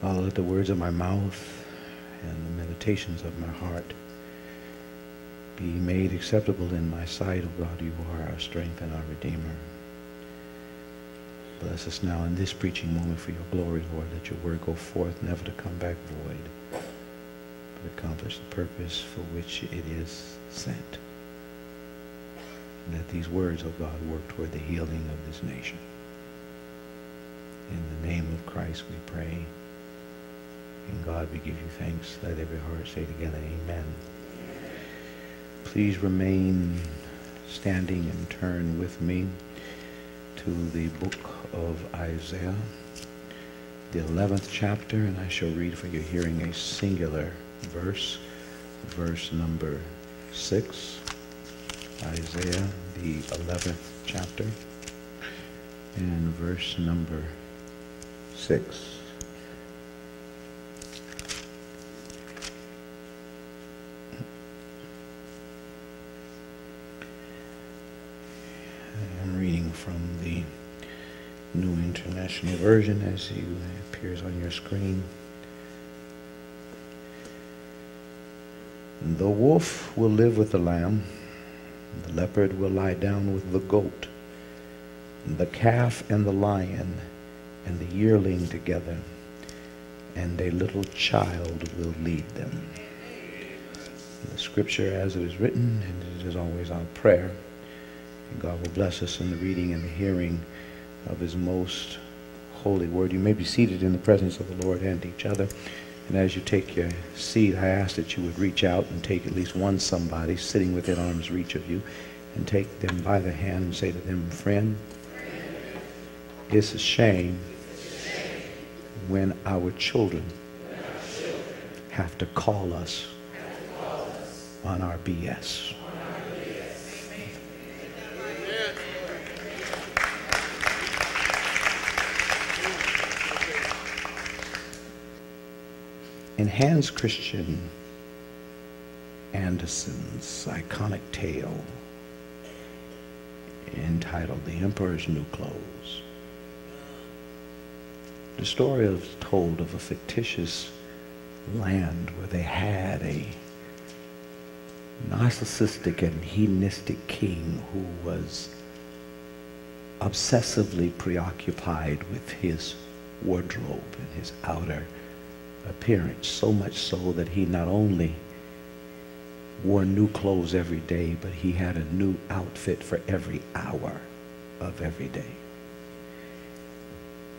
Father, let the words of my mouth and the meditations of my heart be made acceptable in my sight, O God. You are our strength and our Redeemer. Bless us now in this preaching moment for your glory, Lord. Let your word go forth, never to come back void, but accomplish the purpose for which it is sent. Let these words, O God, work toward the healing of this nation. In the name of Christ we pray. And God, we give you thanks. Let every heart say together, Amen. Please remain standing and turn with me to the book of Isaiah, the 11th chapter, and I shall read for your hearing a singular verse, verse number 6. Isaiah, the 11th chapter, and verse number 6. I'm reading from the New International Version as it uh, appears on your screen. The wolf will live with the lamb, the leopard will lie down with the goat, the calf and the lion and the yearling together, and a little child will lead them. The scripture as it is written, and it is always our prayer. God will bless us in the reading and the hearing of his most holy word. You may be seated in the presence of the Lord and each other. And as you take your seat, I ask that you would reach out and take at least one somebody sitting within arm's reach of you and take them by the hand and say to them, Friend, it's a shame when our children have to call us on our BS. In Hans Christian Andersen's iconic tale entitled The Emperor's New Clothes, the story is told of a fictitious land where they had a narcissistic and hedonistic king who was obsessively preoccupied with his wardrobe and his outer appearance, so much so that he not only wore new clothes every day, but he had a new outfit for every hour of every day.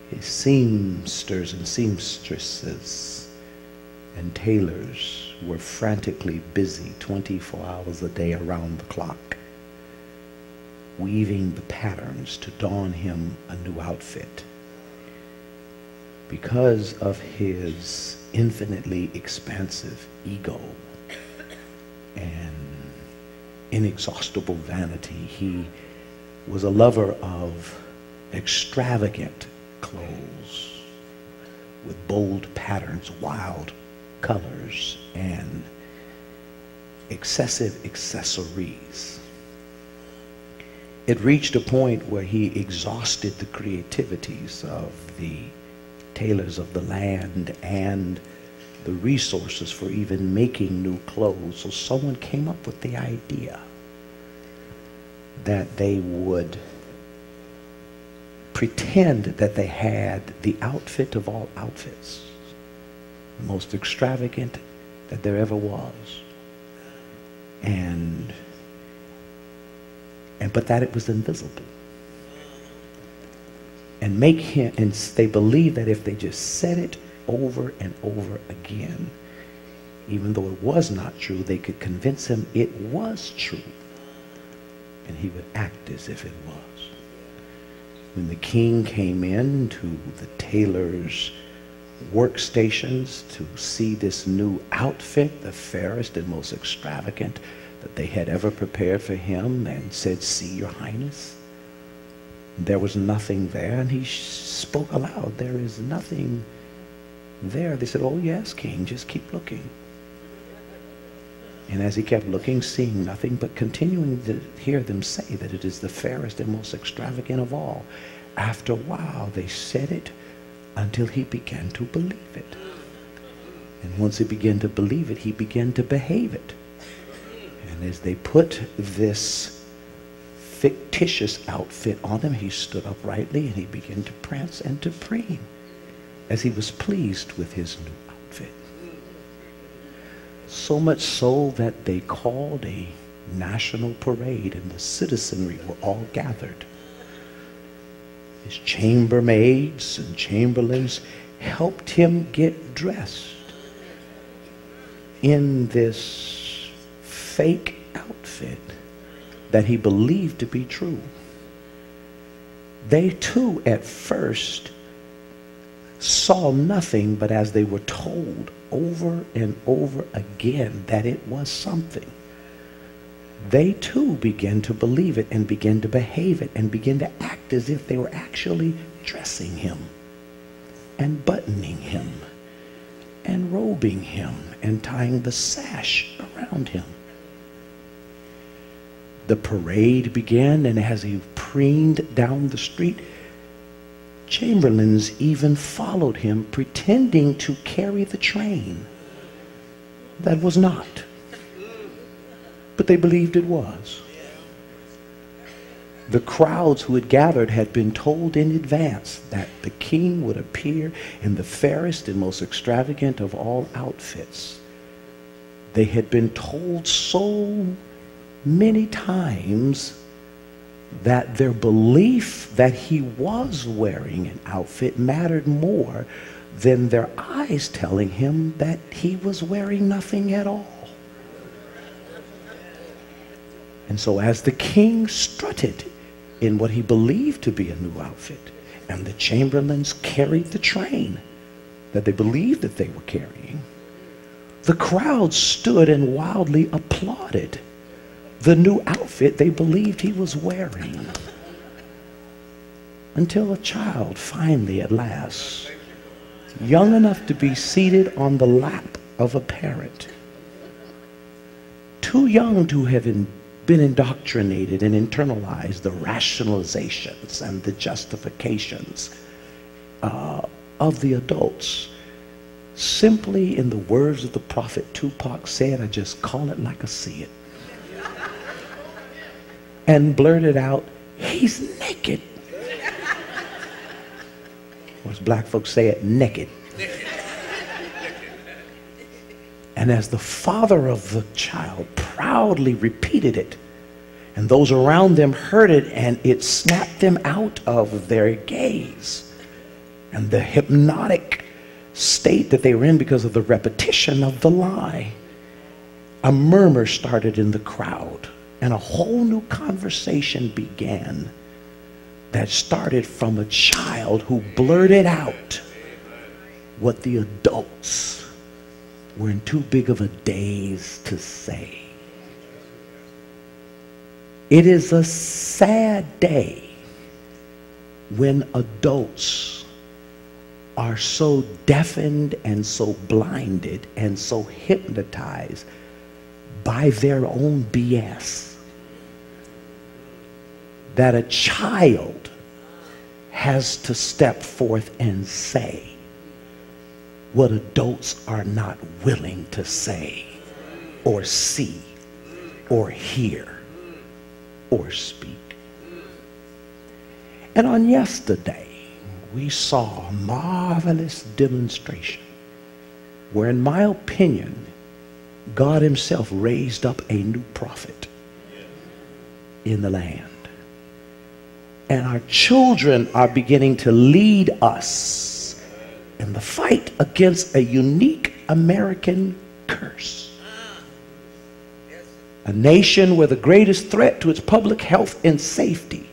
His seamsters and seamstresses and tailors were frantically busy 24 hours a day around the clock, weaving the patterns to don him a new outfit. Because of his infinitely expansive ego and inexhaustible vanity, he was a lover of extravagant clothes with bold patterns, wild colors, and excessive accessories. It reached a point where he exhausted the creativities of the tailors of the land and the resources for even making new clothes. So someone came up with the idea that they would pretend that they had the outfit of all outfits, the most extravagant that there ever was. And and but that it was invisible. And make him and they believe that if they just said it over and over again, even though it was not true, they could convince him it was true. And he would act as if it was. When the king came in to the tailor's workstations to see this new outfit, the fairest and most extravagant that they had ever prepared for him, and said, See, Your Highness. There was nothing there, and he spoke aloud. There is nothing there. They said, Oh, yes, King, just keep looking. And as he kept looking, seeing nothing, but continuing to hear them say that it is the fairest and most extravagant of all, after a while, they said it until he began to believe it. And once he began to believe it, he began to behave it. And as they put this fictitious outfit on him, he stood uprightly and he began to prance and to preen as he was pleased with his new outfit. So much so that they called a national parade and the citizenry were all gathered. His chambermaids and chamberlains helped him get dressed in this fake outfit that he believed to be true. They too, at first, saw nothing, but as they were told over and over again that it was something, they too began to believe it and began to behave it and begin to act as if they were actually dressing him and buttoning him and robing him and tying the sash around him. The parade began, and as he preened down the street, chamberlains even followed him, pretending to carry the train. That was not. But they believed it was. The crowds who had gathered had been told in advance that the king would appear in the fairest and most extravagant of all outfits. They had been told so many times that their belief that he was wearing an outfit mattered more than their eyes telling him that he was wearing nothing at all. And so, as the king strutted in what he believed to be a new outfit, and the chamberlains carried the train that they believed that they were carrying, the crowd stood and wildly applauded the new outfit they believed he was wearing. Until a child finally, at last, young enough to be seated on the lap of a parent, too young to have been indoctrinated and internalized the rationalizations and the justifications uh, of the adults. Simply, in the words of the prophet Tupac said, I just call it like I see it and blurted out, He's naked. Or as black folks say it, naked. And as the father of the child proudly repeated it, and those around them heard it, and it snapped them out of their gaze and the hypnotic state that they were in because of the repetition of the lie. A murmur started in the crowd. And a whole new conversation began that started from a child who blurted out what the adults were in too big of a daze to say. It is a sad day when adults are so deafened and so blinded and so hypnotized by their own BS that a child has to step forth and say what adults are not willing to say or see or hear or speak. And on yesterday, we saw a marvelous demonstration where, in my opinion, God Himself raised up a new prophet in the land and our children are beginning to lead us in the fight against a unique American curse. A nation where the greatest threat to its public health and safety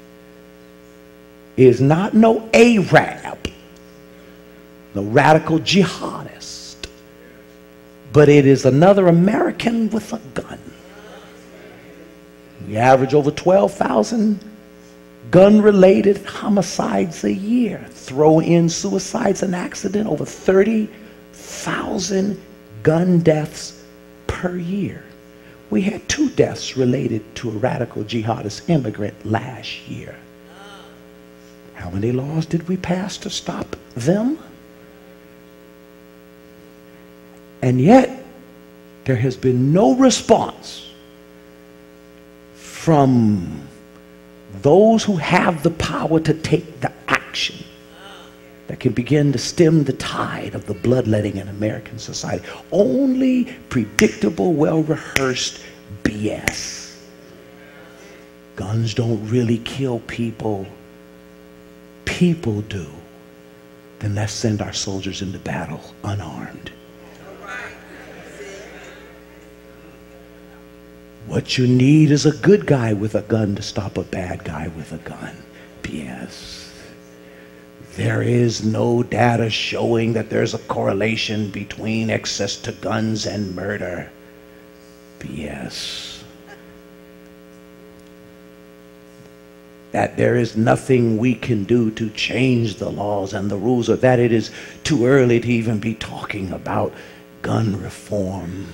is not no Arab, no radical jihadist, but it is another American with a gun. We average over 12,000 gun related homicides a year. Throw in suicides and accident, over 30,000 gun deaths per year. We had two deaths related to a radical jihadist immigrant last year. How many laws did we pass to stop them? And yet, there has been no response from those who have the power to take the action that can begin to stem the tide of the bloodletting in American society. Only predictable, well rehearsed BS. Guns don't really kill people, people do. Then let's send our soldiers into battle unarmed. What you need is a good guy with a gun to stop a bad guy with a gun. BS. There is no data showing that there's a correlation between access to guns and murder. BS. That there is nothing we can do to change the laws and the rules, or that it is too early to even be talking about gun reform.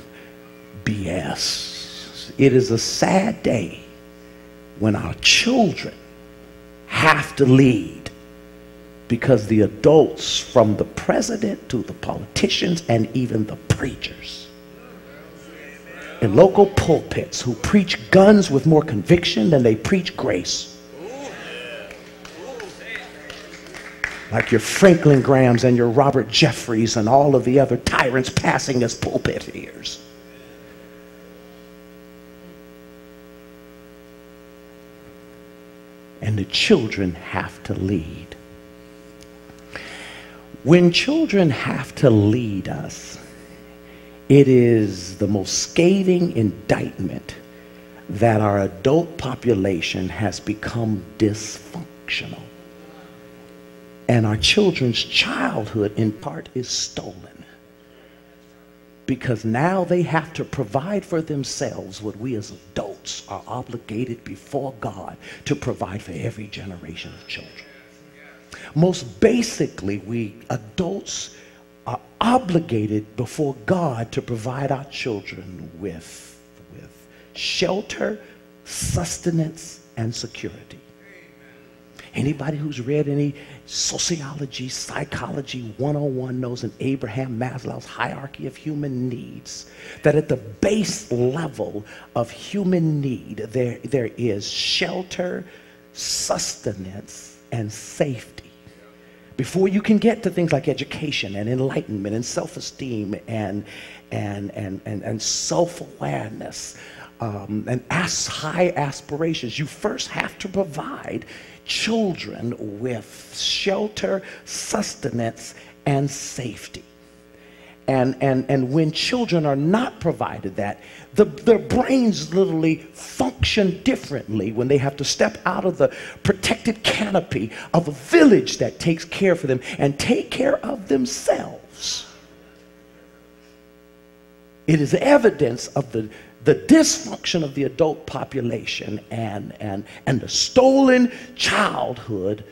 BS. It is a sad day when our children have to lead because the adults, from the president to the politicians and even the preachers, in local pulpits who preach guns with more conviction than they preach grace. Like your Franklin Grahams and your Robert Jeffress and all of the other tyrants passing as pulpiteers. And the children have to lead. When children have to lead us, it is the most scathing indictment that our adult population has become dysfunctional. And our children's childhood, in part, is stolen. Because now they have to provide for themselves what we as adults are obligated before God to provide for every generation of children. Most basically, we adults are obligated before God to provide our children with, with shelter, sustenance, and security. Anybody who's read any sociology, psychology 101 knows in Abraham Maslow's hierarchy of human needs that at the base level of human need, there, there is shelter, sustenance, and safety. Before you can get to things like education and enlightenment and self-esteem and, and, and, and, and self-awareness um, and as high aspirations, you first have to provide children with shelter, sustenance, and safety. And, and, and when children are not provided that, the, their brains literally function differently when they have to step out of the protected canopy of a village that takes care for them and take care of themselves. It is evidence of the, the dysfunction of the adult population and, and, and the stolen childhood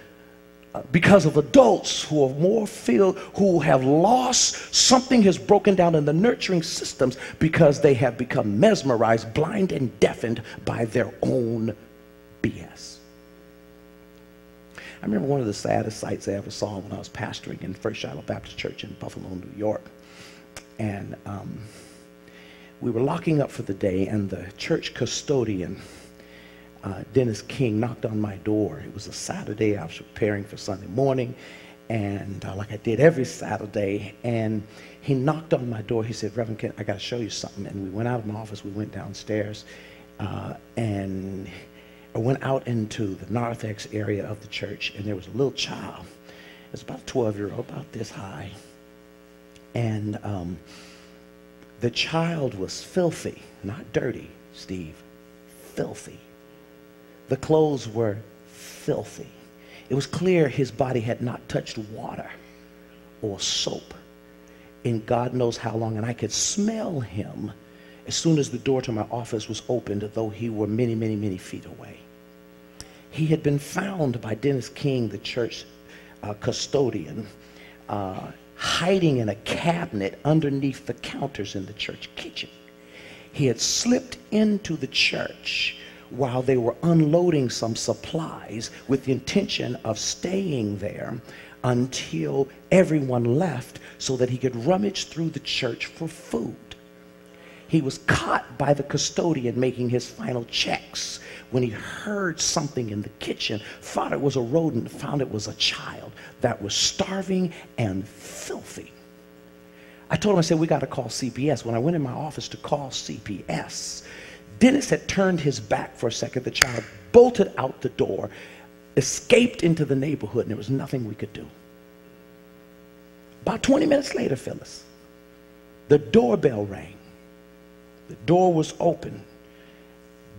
because of adults who are more filled, who have lost, something has broken down in the nurturing systems because they have become mesmerized, blind, and deafened by their own BS. I remember one of the saddest sights I ever saw when I was pastoring in First Shiloh Baptist Church in Buffalo, New York. And um, we were locking up for the day, and the church custodian uh, Dennis King knocked on my door. It was a Saturday. I was preparing for Sunday morning, and uh, like I did every Saturday. And he knocked on my door. He said, Reverend Kent, I got to show you something. And we went out of my office. We went downstairs, uh, and I went out into the narthex area of the church, and there was a little child. It was about a 12 year old, about this high. And um, the child was filthy, not dirty, Steve, filthy the clothes were filthy. It was clear his body had not touched water or soap in God knows how long. And I could smell him as soon as the door to my office was opened, though he were many, many, many feet away. He had been found by Dennis King, the church uh, custodian, uh, hiding in a cabinet underneath the counters in the church kitchen. He had slipped into the church while they were unloading some supplies with the intention of staying there until everyone left so that he could rummage through the church for food. He was caught by the custodian making his final checks when he heard something in the kitchen, thought it was a rodent, found it was a child that was starving and filthy. I told him, I said, we got to call CPS. When I went in my office to call CPS, Dennis had turned his back for a second. The child bolted out the door, escaped into the neighborhood, and there was nothing we could do. About 20 minutes later, Phyllis, the doorbell rang. The door was open.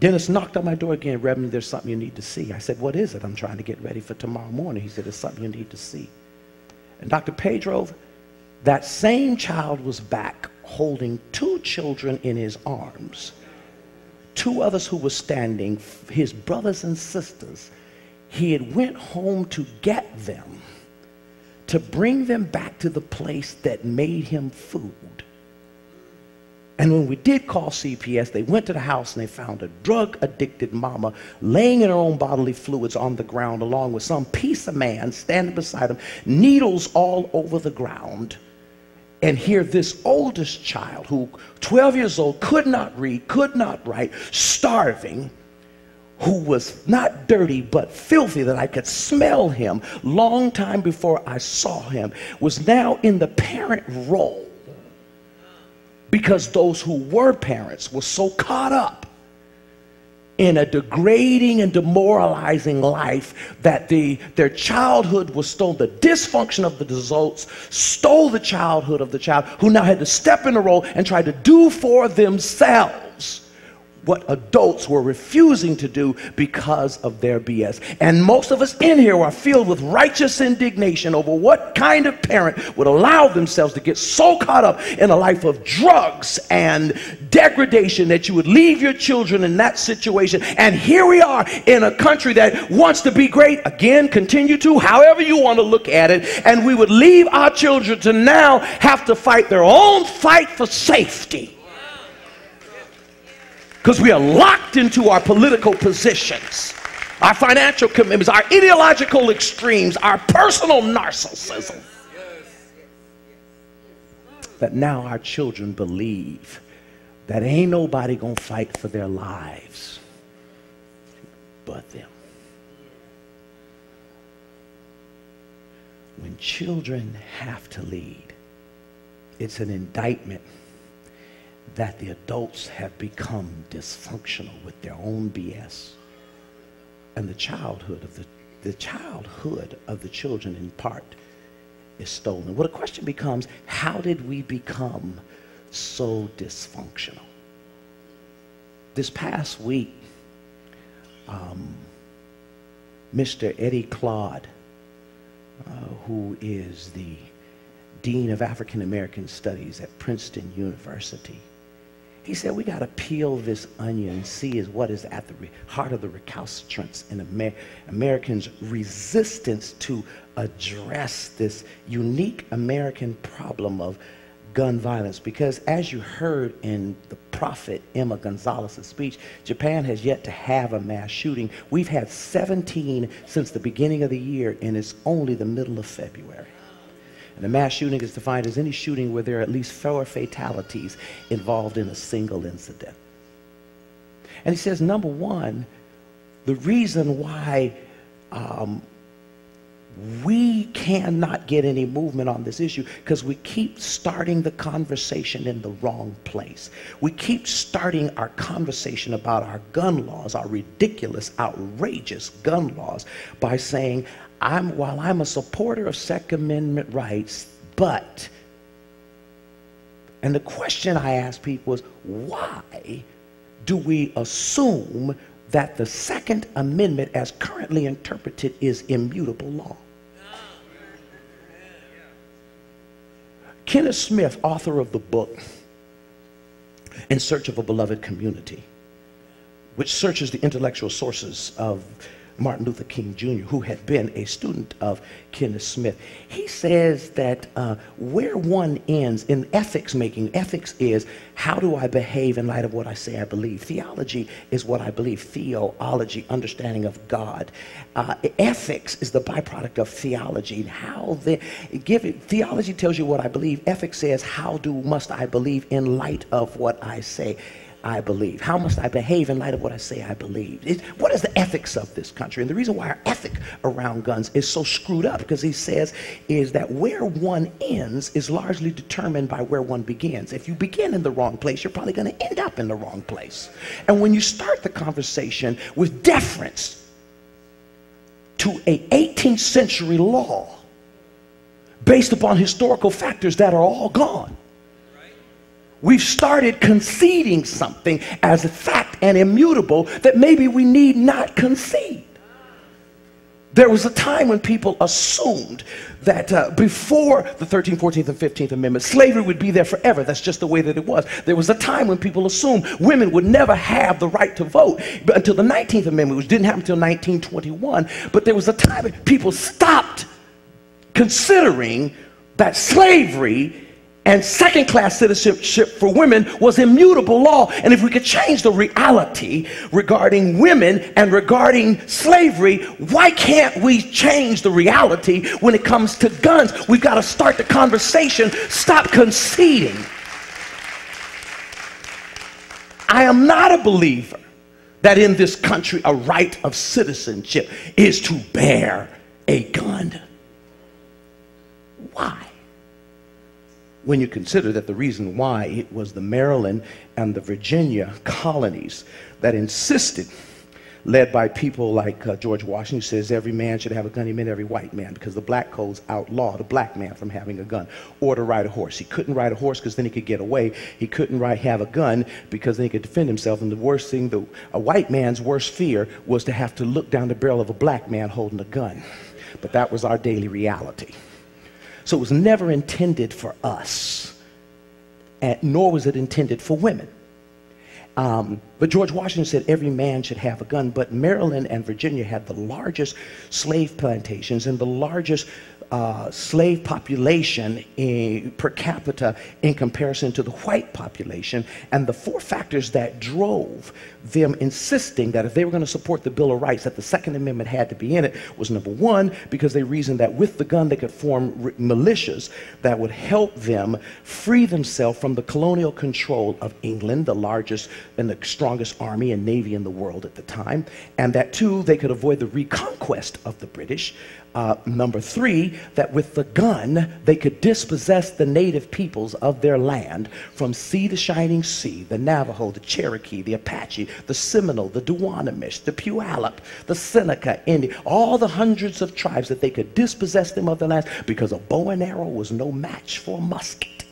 Dennis knocked on my door again. Reverend, there's something you need to see. I said, What is it? I'm trying to get ready for tomorrow morning. He said, There's something you need to see. And Dr. Pedro, that same child was back holding two children in his arms, two others who were standing, his brothers and sisters. He had went home to get them, to bring them back to the place that made him food. And when we did call CPS, they went to the house and they found a drug addicted mama laying in her own bodily fluids on the ground, along with some piece of man standing beside him, needles all over the ground. And here, this oldest child, who 12 years old, could not read, could not write, starving, who was not dirty but filthy, that I could smell him long time before I saw him, was now in the parent role because those who were parents were so caught up in a degrading and demoralizing life that the, their childhood was stolen. The dysfunction of the adults stole the childhood of the child who now had to step in the role and try to do for themselves what adults were refusing to do because of their BS. And most of us in here are filled with righteous indignation over what kind of parent would allow themselves to get so caught up in a life of drugs and degradation that you would leave your children in that situation. And here we are in a country that wants to be great. Again, continue to, however you want to look at it. And we would leave our children to now have to fight their own fight for safety because we are locked into our political positions, our financial commitments, our ideological extremes, our personal narcissism. That now our children believe that ain't nobody gonna fight for their lives but them. When children have to lead, it's an indictment that the adults have become dysfunctional with their own BS. And the childhood of the, the childhood of the children in part is stolen. Well, the question becomes, how did we become so dysfunctional? This past week, um, Mr. Eddie Glaude, uh, who is the Dean of African American Studies at Princeton University, he said, we got to peel this onion and see is what is at the heart of the recalcitrance in Amer Americans' resistance to address this unique American problem of gun violence. Because as you heard in the prophet Emma Gonzalez's speech, Japan has yet to have a mass shooting. We've had 17 since the beginning of the year, and it's only the middle of February. And a mass shooting is defined as any shooting where there are at least four fatalities involved in a single incident. And he says, number one, the reason why um, we cannot get any movement on this issue because we keep starting the conversation in the wrong place. We keep starting our conversation about our gun laws, our ridiculous, outrageous gun laws, by saying, I'm, while I'm a supporter of Second Amendment rights, but, and the question I ask people is, why do we assume that the Second Amendment, as currently interpreted, is immutable law? Kenneth Smith, author of the book In Search of a Beloved Community, which searches the intellectual sources of Martin Luther King Jr., who had been a student of Kenneth Smith. He says that uh, where one ends in ethics making, ethics is how do I behave in light of what I say I believe? Theology is what I believe, theology, understanding of God. Uh, ethics is the byproduct of theology. How the, give it, theology tells you what I believe. Ethics says how do must I believe in light of what I say. I believe? How must I behave in light of what I say I believe? It, what is the ethics of this country? And the reason why our ethic around guns is so screwed up, because he says, is that where one ends is largely determined by where one begins. If you begin in the wrong place, you're probably going to end up in the wrong place. And when you start the conversation with deference to a 18th century law based upon historical factors that are all gone, We've started conceding something as a fact and immutable that maybe we need not concede. There was a time when people assumed that uh, before the 13th, 14th, and 15th Amendment, slavery would be there forever. That's just the way that it was. There was a time when people assumed women would never have the right to vote but until the 19th Amendment, which didn't happen until 1921. But there was a time when people stopped considering that slavery and second class citizenship for women was immutable law. And if we could change the reality regarding women and regarding slavery, why can't we change the reality when it comes to guns? We've got to start the conversation, stop conceding. I am not a believer that in this country a right of citizenship is to bear a gun. Why? When you consider that the reason why it was the Maryland and the Virginia colonies that insisted, led by people like uh, George Washington, says every man should have a gun. He meant every white man because the black codes outlawed a black man from having a gun or to ride a horse. He couldn't ride a horse because then he could get away. He couldn't ride, have a gun because then he could defend himself. And the worst thing, the, a white man's worst fear was to have to look down the barrel of a black man holding a gun. But that was our daily reality. So it was never intended for us, and nor was it intended for women. Um, but George Washington said every man should have a gun. But Maryland and Virginia had the largest slave plantations and the largest uh, slave population in, per capita in comparison to the white population. And the four factors that drove them insisting that if they were going to support the Bill of Rights, that the Second Amendment had to be in it was number one, because they reasoned that with the gun they could form militias that would help them free themselves from the colonial control of England, the largest and the strongest army and navy in the world at the time. And that two, they could avoid the reconquest of the British uh, number three, that with the gun they could dispossess the native peoples of their land from sea to shining sea the Navajo, the Cherokee, the Apache, the Seminole, the Duwamish, the Puyallup, the Seneca, Indian, all the hundreds of tribes that they could dispossess them of their lands because a bow and arrow was no match for a musket.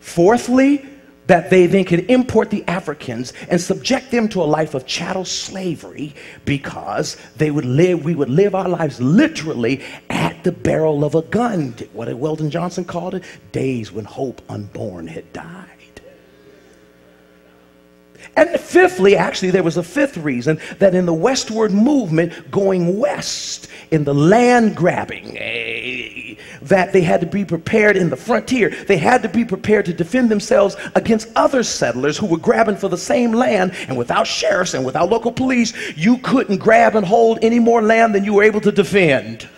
Fourthly, that they then could import the Africans and subject them to a life of chattel slavery because they would live, we would live our lives literally at the barrel of a gun. What did Weldon Johnson called it? Days when hope unborn had died. And fifthly, actually, there was a fifth reason that in the westward movement going west, in the land grabbing, eh, that they had to be prepared in the frontier. They had to be prepared to defend themselves against other settlers who were grabbing for the same land. And without sheriffs and without local police, you couldn't grab and hold any more land than you were able to defend.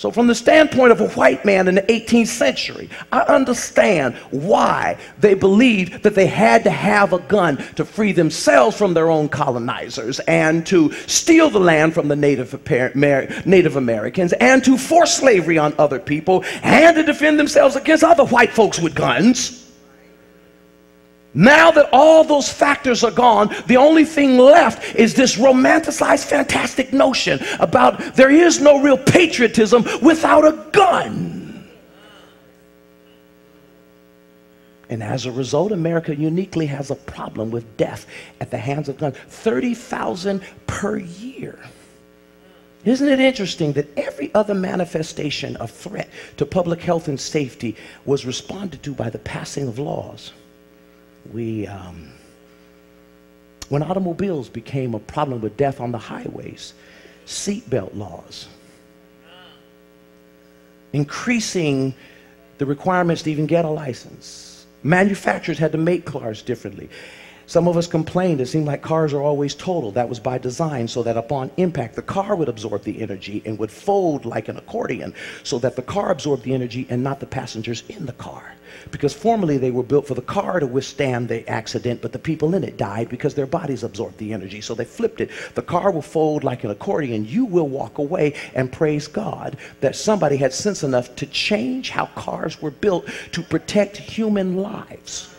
So, from the standpoint of a white man in the 18th century, I understand why they believed that they had to have a gun to free themselves from their own colonizers and to steal the land from the Native, Native Americans and to force slavery on other people and to defend themselves against other white folks with guns. Now that all those factors are gone, the only thing left is this romanticized, fantastic notion about there is no real patriotism without a gun. And as a result, America uniquely has a problem with death at the hands of guns 30,000 per year. Isn't it interesting that every other manifestation of threat to public health and safety was responded to by the passing of laws? We, um, When automobiles became a problem with death on the highways, seatbelt laws, increasing the requirements to even get a license. Manufacturers had to make cars differently. Some of us complained it seemed like cars are always total. That was by design so that upon impact, the car would absorb the energy and would fold like an accordion so that the car absorbed the energy and not the passengers in the car. Because formerly they were built for the car to withstand the accident, but the people in it died because their bodies absorbed the energy. So they flipped it. The car will fold like an accordion. You will walk away and praise God that somebody had sense enough to change how cars were built to protect human lives.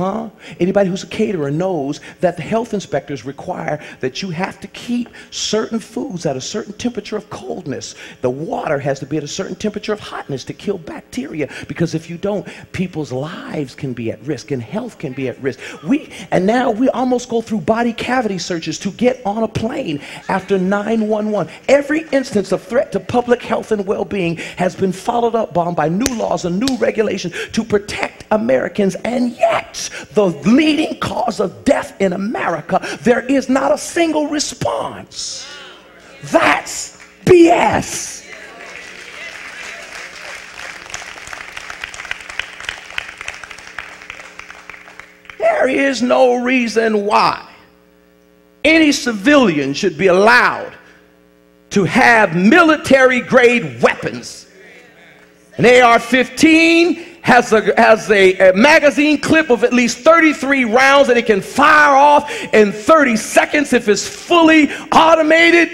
Huh? Anybody who's a caterer knows that the health inspectors require that you have to keep certain foods at a certain temperature of coldness. The water has to be at a certain temperature of hotness to kill bacteria because if you don't, people's lives can be at risk and health can be at risk. We and now we almost go through body cavity searches to get on a plane after 911. Every instance of threat to public health and well-being has been followed up on by new laws and new regulations to protect Americans and yet the leading cause of death in America, there is not a single response. That's BS. There is no reason why any civilian should be allowed to have military grade weapons. An AR 15 has a, has a, a, magazine clip of at least 33 rounds that it can fire off in 30 seconds if it's fully automated.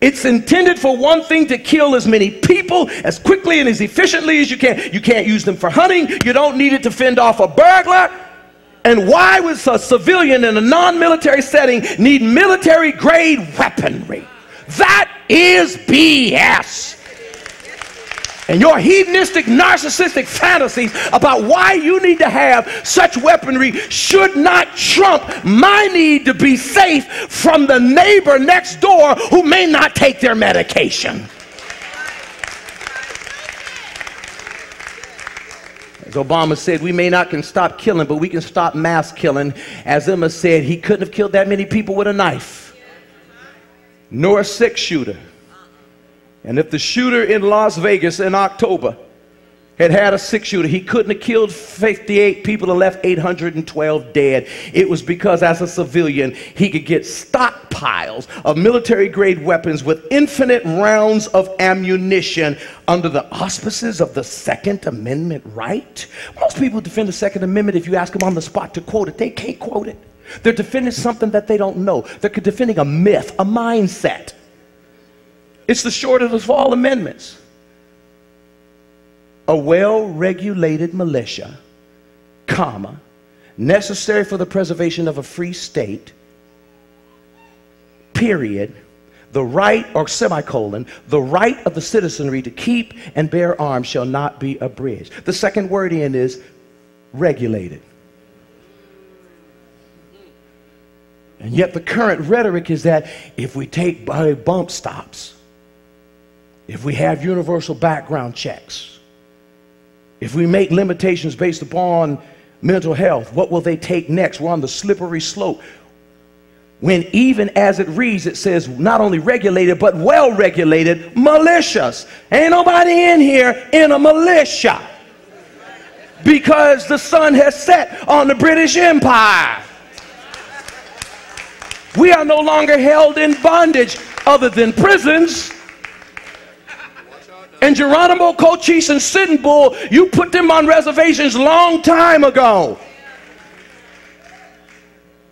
It's intended for one thing to kill as many people as quickly and as efficiently as you can. You can't use them for hunting. You don't need it to fend off a burglar. And why would a civilian in a non military setting need military grade weaponry? That is BS and your hedonistic, narcissistic fantasies about why you need to have such weaponry should not trump my need to be safe from the neighbor next door who may not take their medication. As Obama said, we may not can stop killing, but we can stop mass killing. As Emma said, he couldn't have killed that many people with a knife, nor a six shooter. And if the shooter in Las Vegas in October had had a six shooter, he couldn't have killed 58 people and left 812 dead. It was because, as a civilian, he could get stockpiles of military grade weapons with infinite rounds of ammunition under the auspices of the Second Amendment right. Most people defend the Second Amendment if you ask them on the spot to quote it, they can't quote it. They're defending something that they don't know, they're defending a myth, a mindset. It's the shortest of all amendments. A well regulated militia, comma, necessary for the preservation of a free state, period, the right, or semicolon, the right of the citizenry to keep and bear arms shall not be abridged. The second word in is regulated. And yet the current rhetoric is that if we take bump stocks, if we have universal background checks, if we make limitations based upon mental health, what will they take next? We're on the slippery slope. When even as it reads, it says not only regulated, but well regulated malicious. Ain't nobody in here in a militia because the sun has set on the British Empire. We are no longer held in bondage other than prisons. And Geronimo, Cochise, and Sitting Bull, you put them on reservations long time ago.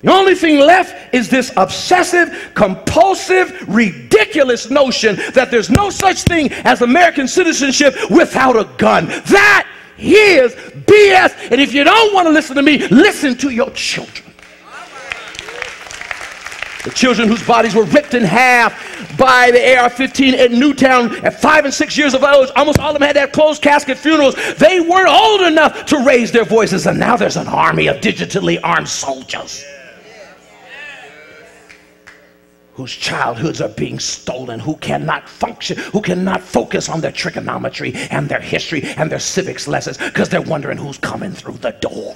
The only thing left is this obsessive, compulsive, ridiculous notion that there's no such thing as American citizenship without a gun. That is BS. And if you don't want to listen to me, listen to your children. The children whose bodies were ripped in half by the AR 15 at Newtown at five and six years of age, almost all of them had that closed casket funerals. They weren't old enough to raise their voices, and now there's an army of digitally armed soldiers whose childhoods are being stolen, who cannot function, who cannot focus on their trigonometry and their history and their civics lessons because they're wondering who's coming through the door.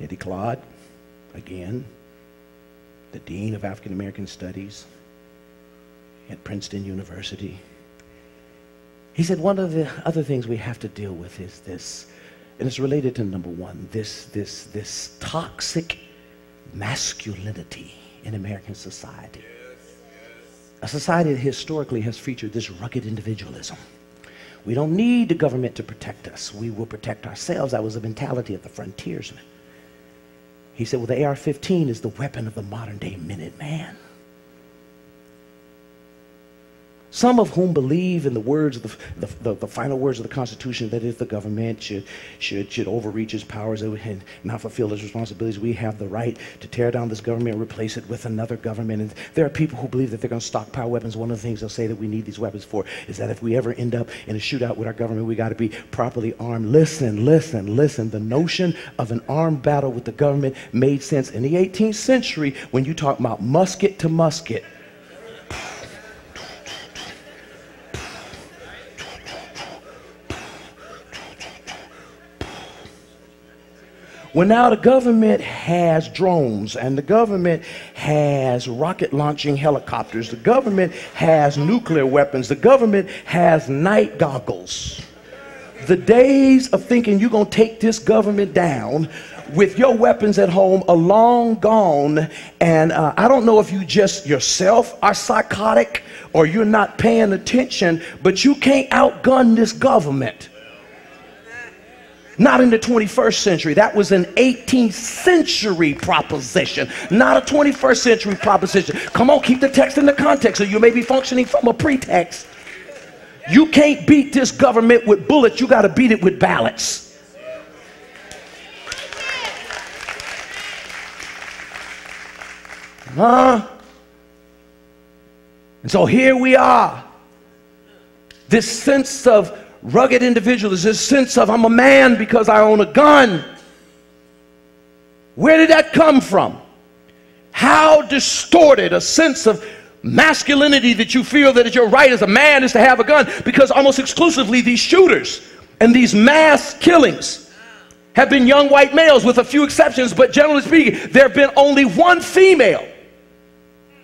Eddie Glaude, again, the Dean of African American Studies at Princeton University. He said one of the other things we have to deal with is this, and it's related to number one, this, this, this toxic masculinity in American society. A society that historically has featured this rugged individualism. We don't need the government to protect us. We will protect ourselves. That was the mentality of the frontiersmen. He said, well, the AR-15 is the weapon of the modern day Minuteman. Some of whom believe in the words of the, the, the, final words of the Constitution that if the government should, should, should overreach its powers and not fulfill its responsibilities, we have the right to tear down this government and replace it with another government. And there are people who believe that they're going to stockpile weapons. One of the things they'll say that we need these weapons for is that if we ever end up in a shootout with our government, we got to be properly armed. Listen, listen, listen. The notion of an armed battle with the government made sense in the 18th century when you talk about musket to musket. Well, now the government has drones and the government has rocket launching helicopters. The government has nuclear weapons. The government has night goggles. The days of thinking you're going to take this government down with your weapons at home are long gone. And uh, I don't know if you just yourself are psychotic or you're not paying attention, but you can't outgun this government. Not in the 21st century. That was an 18th century proposition, not a 21st century proposition. Come on, keep the text in the context, or you may be functioning from a pretext. You can't beat this government with bullets, you got to beat it with ballots. Huh? And so here we are. This sense of rugged individual is this sense of I'm a man because I own a gun. Where did that come from? How distorted a sense of masculinity that you feel that it's your right as a man is to have a gun because almost exclusively these shooters and these mass killings have been young white males with a few exceptions, but generally speaking, there have been only one female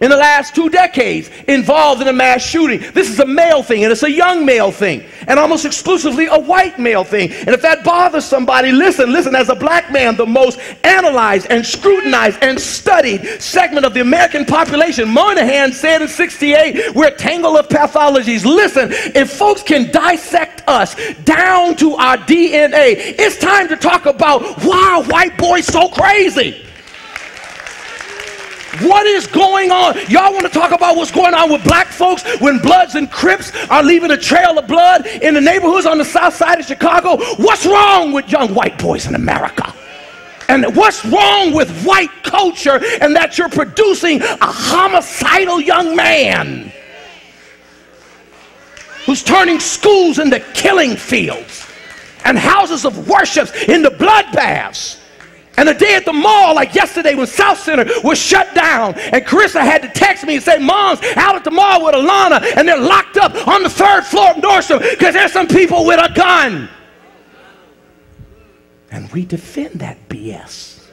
in the last two decades involved in a mass shooting. This is a male thing, and it's a young male thing, and almost exclusively a white male thing. And if that bothers somebody, listen, listen, as a black man, the most analyzed and scrutinized and studied segment of the American population, Moynihan said in 68, we're a tangle of pathologies. Listen, if folks can dissect us down to our DNA, it's time to talk about why are white boys so crazy? What is going on? Y'all want to talk about what's going on with black folks when Bloods and Crips are leaving a trail of blood in the neighborhoods on the south side of Chicago? What's wrong with young white boys in America? And what's wrong with white culture and that you're producing a homicidal young man who's turning schools into killing fields and houses of worship into bloodbaths? And the day at the mall, like yesterday when Southcenter was shut down, and Carissa had to text me and say, Mom's out at the mall with Alana, and they're locked up on the third floor of Nordstrom because there's some people with a gun. And we defend that BS.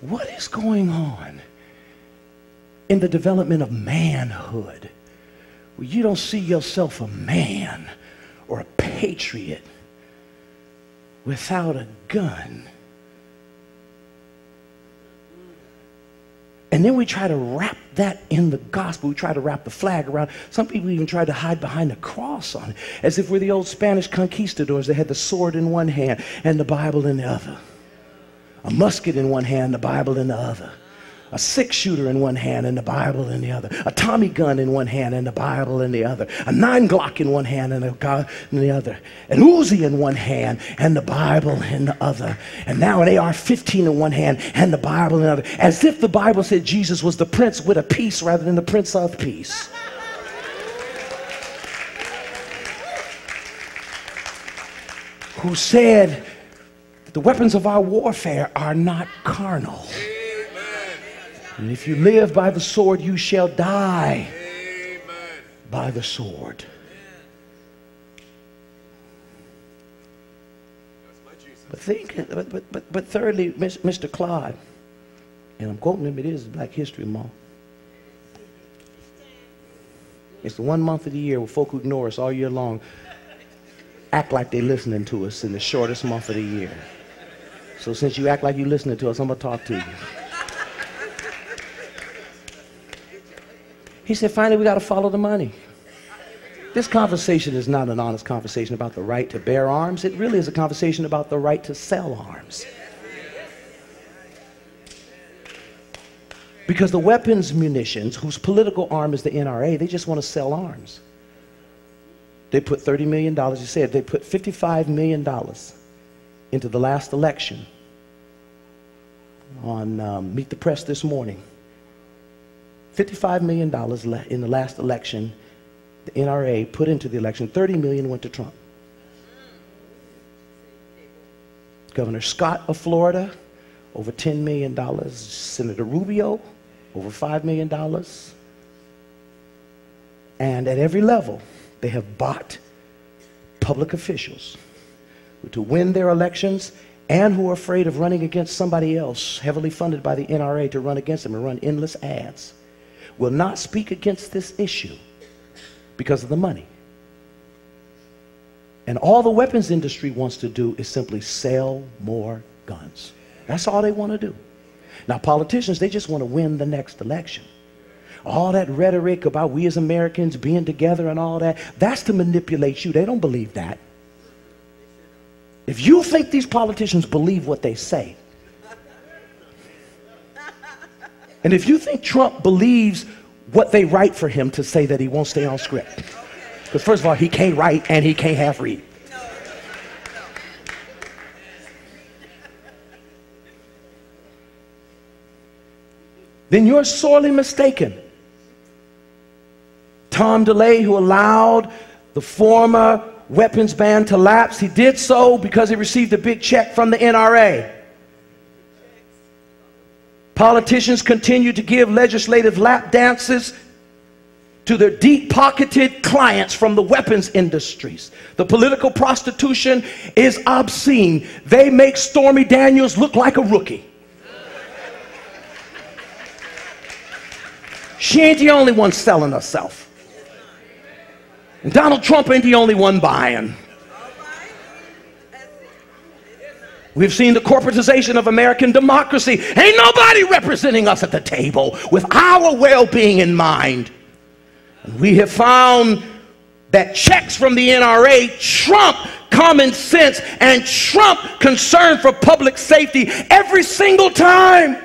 What is going on in the development of manhood? Where you don't see yourself a man or a patriot without a gun. And then we try to wrap that in the gospel. We try to wrap the flag around. Some people even try to hide behind the cross on it, as if we're the old Spanish conquistadors that had the sword in one hand and the Bible in the other. A musket in one hand, the Bible in the other a six shooter in one hand and the Bible in the other, a Tommy gun in one hand and the Bible in the other, a nine Glock in one hand and a God in the other, an Uzi in one hand and the Bible in the other, and now an AR-15 in one hand and the Bible in the other, as if the Bible said Jesus was the Prince with a peace rather than the Prince of Peace. Who said the weapons of our warfare are not carnal. And if you live by the sword, you shall die Amen. by the sword. But think, but, but, but, but thirdly, Mr. Glaude, and I'm quoting him, it is Black History Month. It's the one month of the year where folk who ignore us all year long act like they're listening to us in the shortest month of the year. So since you act like you're listening to us, I'm going to talk to you. He said, finally, we got to follow the money. This conversation is not an honest conversation about the right to bear arms. It really is a conversation about the right to sell arms. Because the weapons munitions, whose political arm is the NRA, they just want to sell arms. They put $30 million, you said, they put $55 million into the last election on um, Meet the Press this morning. $55 million in the last election, the NRA put into the election, 30 million went to Trump. Governor Scott of Florida, over $10 million. Senator Rubio, over $5 million. And at every level, they have bought public officials to win their elections and who are afraid of running against somebody else heavily funded by the NRA to run against them and run endless ads will not speak against this issue because of the money. And all the weapons industry wants to do is simply sell more guns. That's all they want to do. Now, politicians, they just want to win the next election. All that rhetoric about we as Americans being together and all that, that's to manipulate you. They don't believe that. If you think these politicians believe what they say, and if you think Trump believes what they write for him to say that he won't stay on script, because first of all, he can't write and he can't half read. Then you're sorely mistaken. Tom DeLay, who allowed the former weapons ban to lapse, he did so because he received a big check from the NRA. Politicians continue to give legislative lap dances to their deep pocketed clients from the weapons industries. The political prostitution is obscene. They make Stormy Daniels look like a rookie. She ain't the only one selling herself. And Donald Trump ain't the only one buying. We've seen the corporatization of American democracy. Ain't nobody representing us at the table with our well being in mind. We have found that checks from the NRA trump common sense and trump concern for public safety every single time.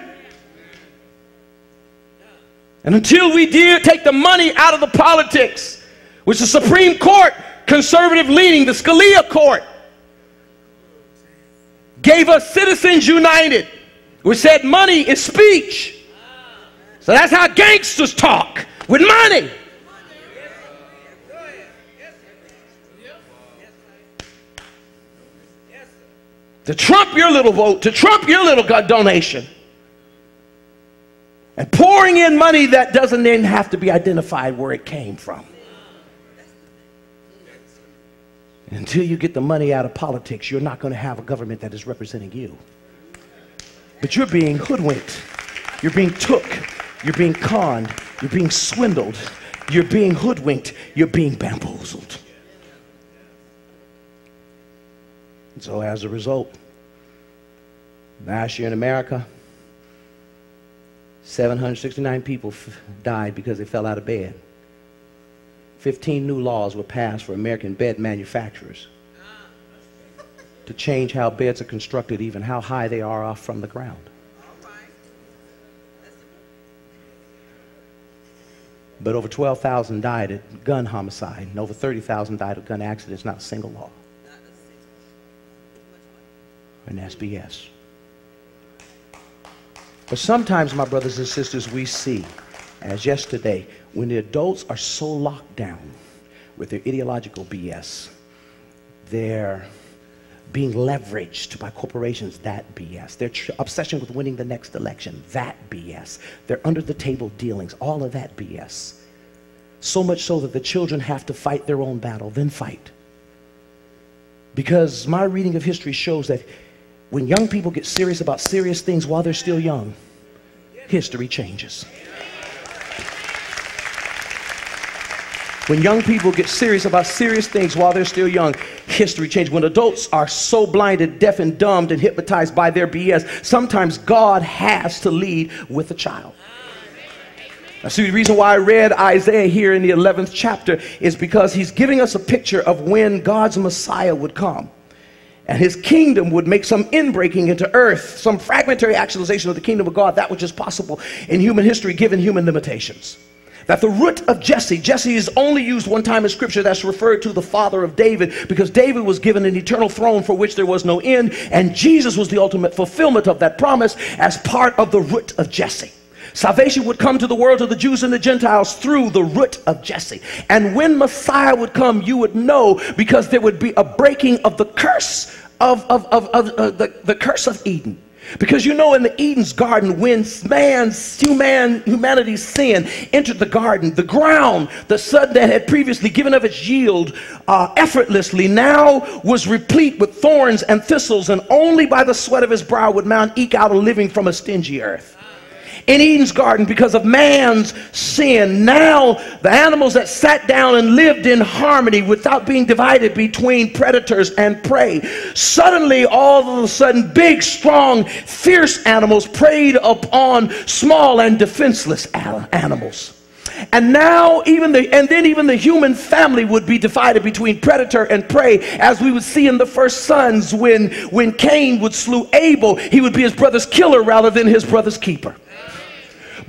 And until we did take the money out of the politics, which the Supreme Court, conservative leaning, the Scalia Court, gave us Citizens United, which said money is speech. So that's how gangsters talk with money. To trump your little vote, to trump your little donation. And pouring in money that doesn't then have to be identified where it came from. Until you get the money out of politics, you're not going to have a government that is representing you. But you're being hoodwinked. You're being took. You're being conned. You're being swindled. You're being hoodwinked. You're being bamboozled. And so, as a result, last year in America, 769 people died because they fell out of bed. 15 new laws were passed for American bed manufacturers to change how beds are constructed, even how high they are off from the ground. But over 12,000 died at gun homicide, and over 30,000 died of gun accidents, not a single law. And that's BS. But sometimes, my brothers and sisters, we see as yesterday, when the adults are so locked down with their ideological BS, they're being leveraged by corporations, that BS. Their obsession with winning the next election, that BS. Their under the table dealings, all of that BS. So much so that the children have to fight their own battle, then fight. Because my reading of history shows that When young people get serious about serious things while they're still young, history changes. When young people get serious about serious things while they're still young, history changes. When adults are so blinded, deaf, and dumbed and hypnotized by their BS, sometimes God has to lead with a child. Now, see, the reason why I read Isaiah here in the 11th chapter is because he's giving us a picture of when God's Messiah would come. And his kingdom would make some inbreaking into earth, some fragmentary actualization of the kingdom of God, that which is possible in human history given human limitations that the root of Jesse, Jesse is only used one time in scripture that's referred to the father of David because David was given an eternal throne for which there was no end, and Jesus was the ultimate fulfillment of that promise as part of the root of Jesse. Salvation would come to the world, of the Jews and the Gentiles, through the root of Jesse. And when Messiah would come, you would know because there would be a breaking of the curse of, of, of, of uh, the, the curse of Eden. Because you know, in the Eden's garden, when man's human humanity's sin entered the garden, the ground, the sun that had previously given of its yield uh, effortlessly, now was replete with thorns and thistles, and only by the sweat of his brow would man eke out a living from a stingy earth in Eden's garden because of man's sin. Now, the animals that sat down and lived in harmony without being divided between predators and prey, suddenly, all of a sudden, big, strong, fierce animals preyed upon small and defenseless animals. And now even the and then even the human family would be divided between predator and prey as we would see in the first sons when when Cain would slew Abel, he would be his brother's killer rather than his brother's keeper.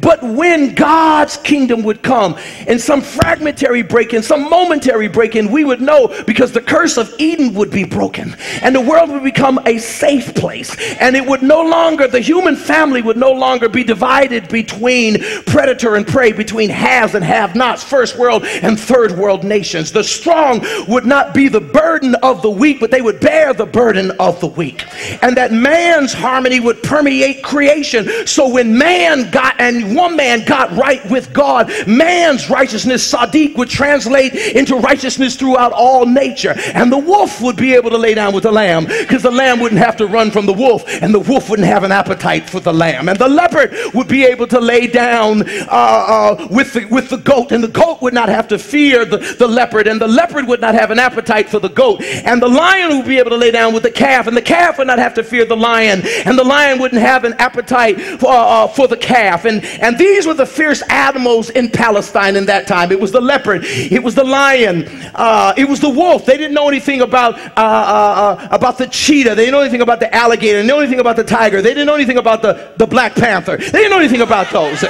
But when God's kingdom would come in some fragmentary break in, some momentary break in, we would know because the curse of Eden would be broken and the world would become a safe place. And it would no longer, the human family would no longer be divided between predator and prey, between haves and have nots, first world and third world nations. The strong would not be the burden of the weak, but they would bear the burden of the weak. And that man's harmony would permeate creation. So when man got and one man got right with God, man's righteousness, Sadiq, would translate into righteousness throughout all nature. And the wolf would be able to lay down with the lamb because the lamb wouldn't have to run from the wolf and the wolf wouldn't have an appetite for the lamb. And the leopard would be able to lay down uh, uh, with, the, with the goat and the goat would not have to fear the, the leopard and the leopard would not have an appetite for the goat. And the lion would be able to lay down with the calf and the calf would not have to fear the lion and the lion wouldn't have an appetite for, uh, for the calf. And, and these were the fierce animals in Palestine in that time. It was the leopard, it was the lion, uh, it was the wolf. They didn't know anything about, uh, uh, uh, about the cheetah. They didn't know anything about the alligator. They didn't know anything about the tiger. They didn't know anything about the, the black panther. They didn't know anything about those.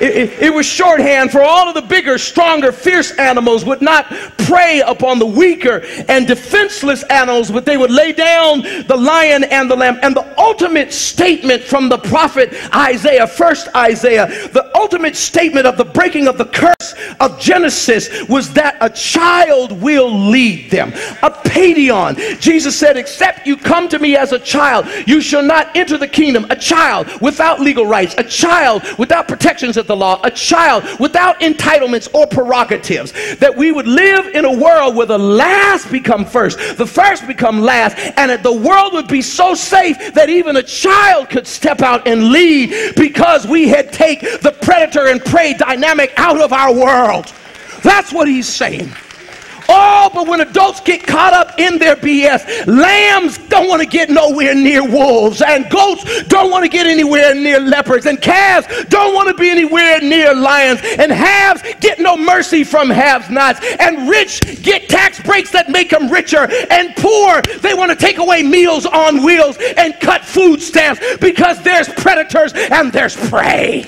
It, it, it, was shorthand for all of the bigger, stronger, fierce animals would not prey upon the weaker and defenseless animals, but they would lay down the lion and the lamb. And the ultimate statement from the prophet Isaiah, first Isaiah, the ultimate statement of the breaking of the curse of Genesis was that a child will lead them. A paidion. Jesus said, except you come to me as a child, you shall not enter the kingdom. A child without legal rights, a child without protections the law, a child without entitlements or prerogatives, that we would live in a world where the last become first, the first become last, and that the world would be so safe that even a child could step out and lead because we had take the predator and prey dynamic out of our world. That's what he's saying. Oh, but when adults get caught up in their BS, lambs don't want to get nowhere near wolves, and goats don't want to get anywhere near leopards, and calves don't want to be anywhere near lions, and haves get no mercy from haves nots, and rich get tax breaks that make them richer, and poor they want to take away meals on wheels and cut food stamps because there's predators and there's prey.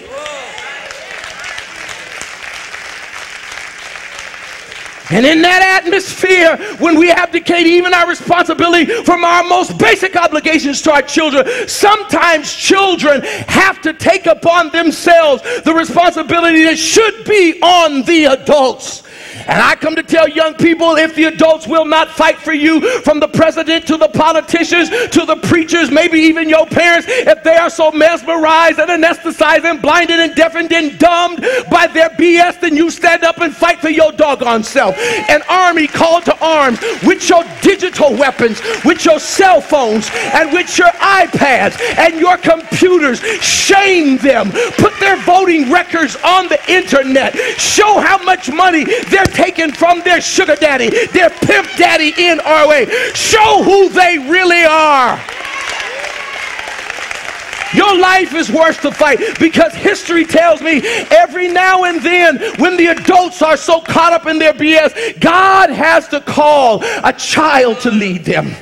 And in that atmosphere, when we abdicate even our responsibility from our most basic obligations to our children, sometimes children have to take upon themselves the responsibility that should be on the adults. And I come to tell young people if the adults will not fight for you, from the president to the politicians to the preachers, maybe even your parents, if they are so mesmerized and anesthetized and blinded and deafened and dumbed by their BS, then you stand up and fight for your doggone self. An army called to arms with your digital weapons, with your cell phones, and with your iPads and your computers. Shame them. Put their voting records on the internet. Show how much money they're taking from their sugar daddy, their pimp daddy NRA. Show who they really are. Your life is worth the fight because history tells me every now and then when the adults are so caught up in their BS, God has to call a child to lead them.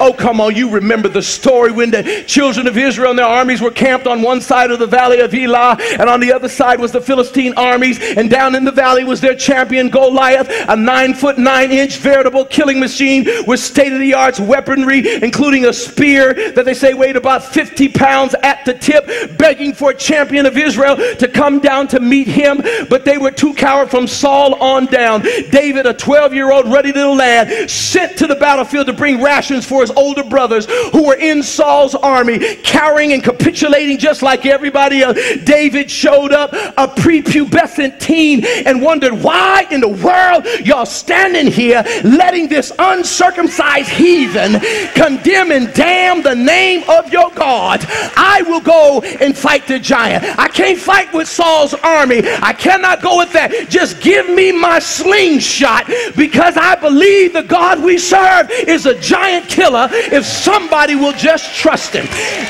Oh, come on, you remember the story when the children of Israel and their armies were camped on one side of the valley of Elah, and on the other side was the Philistine armies, and down in the valley was their champion Goliath, a nine foot nine inch veritable killing machine with state of the art weaponry, including a spear that they say weighed about 50 pounds at the tip, begging for a champion of Israel to come down to meet him, but they were too coward from Saul on down. David, a 12 year old ruddy little lad, sent to the battlefield to bring rations for his older brothers who were in Saul's army, cowering and capitulating just like everybody else. David showed up, a prepubescent teen, and wondered why in the world y'all standing here letting this uncircumcised heathen condemn and damn the name of your God. I will go and fight the giant. I can't fight with Saul's army. I cannot go with that. Just give me my slingshot because I believe the God we serve is a giant killer if somebody will just trust him.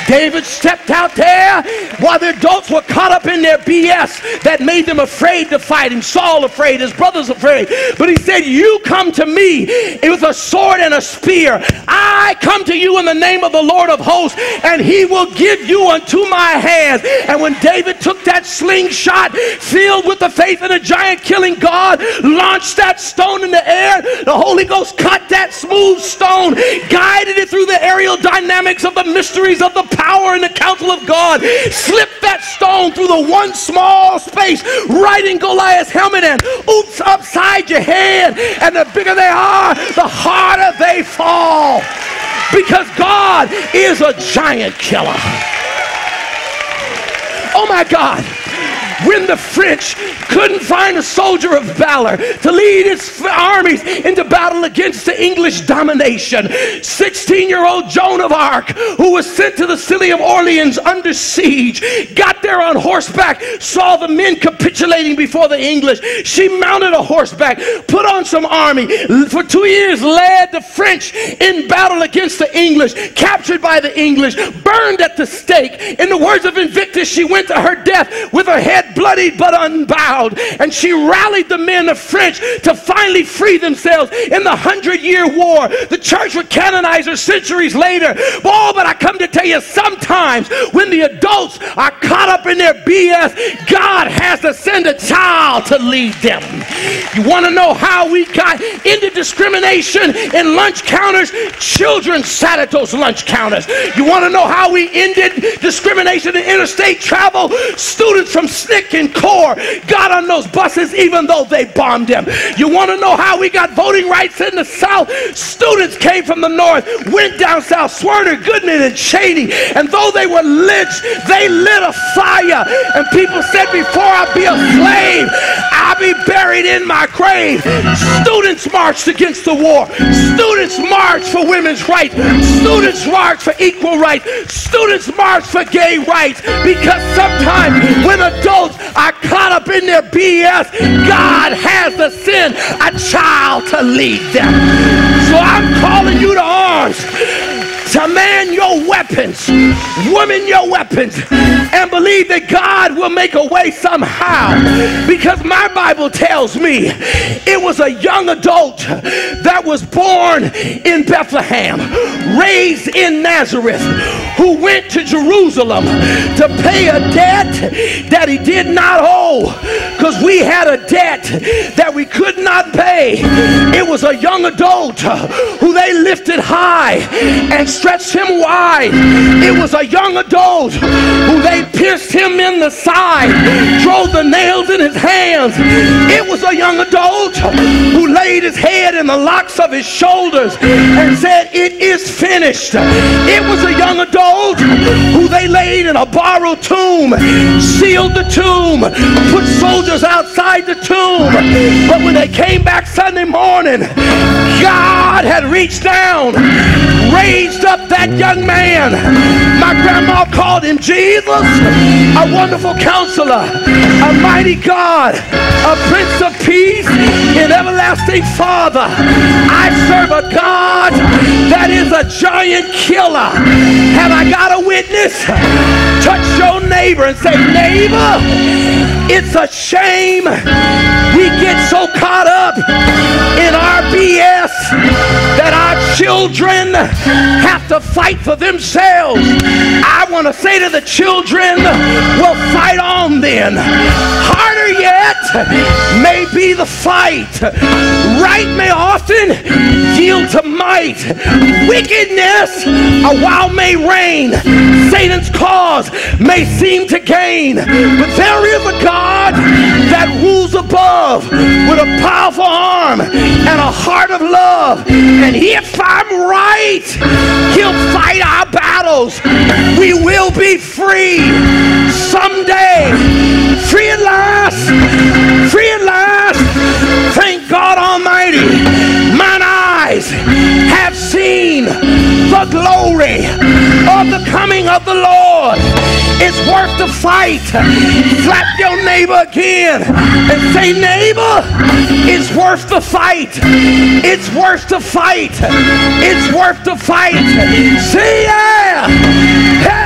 David stepped out there while the adults were caught up in their BS that made them afraid to fight him. Saul afraid, his brothers afraid. But he said, You come to me with a sword and a spear. I come to you in the name of the Lord of hosts, and he will give you unto my hands. And when David took that slingshot filled with the faith of a giant killing God, launched that stone in the air, the Holy Ghost cut that smooth stone, guided guided it through the aerial dynamics of the mysteries of the power and the counsel of God. Slipped that stone through the one small space right in Goliath's helmet and oops upside your head. And the bigger they are, the harder they fall. Because God is a giant killer. Oh my God when the French couldn't find a soldier of valor to lead its armies into battle against the English domination. 16 year old Joan of Arc, who was sent to the city of Orleans under siege, got there on horseback, saw the men capitulating before the English. She mounted a horseback, put on some army, for two years led the French in battle against the English, captured by the English, burned at the stake. In the words of Invictus, she went to her death with her head bloodied but unbowed. And she rallied the men of French to finally free themselves in the Hundred Year War. The church would canonize her centuries later. Oh, but I come to tell you sometimes when the adults are caught up in their BS, God has to send a child to lead them. You want to know how we got into discrimination in lunch counters? Children sat at those lunch counters. You want to know how we ended discrimination in interstate travel? Students from SNCC and CORE got on those buses even though they bombed them. You want to know how we got voting rights in the South? Students came from the North, went down South, Schwerner, Goodman, and Chaney, and though they were lynched, they lit a fire. And people said, Before I be a slave, I'll be buried in my grave. Students marched against the war. Students marched for women's rights. Students marched for equal rights. Students marched for gay rights because sometimes when adults are caught up in their BS, God has to send a child to lead them. So I'm calling you to arms to man your weapons, woman your weapons, and believe that God will make a way somehow. Because my Bible tells me it was a young adult that was born in Bethlehem, raised in Nazareth, who went to Jerusalem to pay a debt that he did not owe because we had a debt that we could not pay. It was a young adult who they lifted high and stretched him wide. It was a young adult who they pierced him in the side, drove the nails in his hands. It was a young adult who laid his head in the locks of his shoulders and said, It is finished. It was a young adult who they laid in a borrowed tomb, sealed the tomb, put soldiers outside the tomb. But when they came back Sunday morning, God had reached down, raised up that young man. My grandma called him Jesus, a wonderful counselor, a mighty God, a prince of peace, an everlasting father. I serve a God that is a giant killer. Have I got a witness? Touch your neighbor and say, neighbor, it's a shame we get so caught up in our BS that our children have to fight for themselves. I want to say to the children, well, fight on then. Harder yet may be the fight. Right may often yield to might. Wickedness a while may reign. Satan's cause may seem to gain. But there is a God that rules above with a powerful arm and a heart of love. And if I'm right, he'll fight our battles. We will be free someday. Free at last. Free at last. Thank God Almighty. Mine eyes have seen the glory of the coming of the Lord. It's worth the fight. Slap your neighbor again and say, neighbor, it's worth the fight. It's worth the fight. It's worth the fight. See ya!